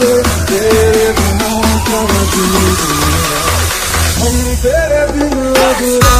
तेरे बिना क्या जीना हम तेरे बिना अधूरा